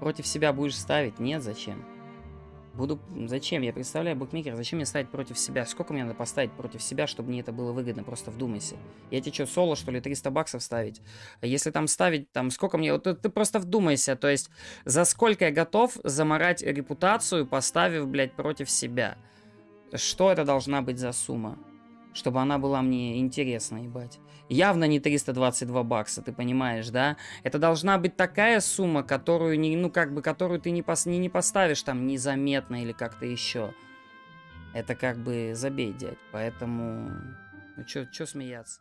Против себя будешь ставить? Нет, зачем? Буду... Зачем? Я представляю букмекер, зачем мне ставить против себя? Сколько мне надо поставить против себя, чтобы мне это было выгодно? Просто вдумайся. Я тебе что, соло, что ли, 300 баксов ставить? Если там ставить, там, сколько мне... Вот ты, ты просто вдумайся, то есть за сколько я готов заморать репутацию, поставив, блядь, против себя? Что это должна быть за сумма? Чтобы она была мне интересна, ебать. Явно не 322 бакса, ты понимаешь, да? Это должна быть такая сумма, которую не, ну как бы, которую ты не, пос, не, не поставишь там незаметно или как-то еще. Это как бы забей, дядь. Поэтому, ну чё, чё смеяться?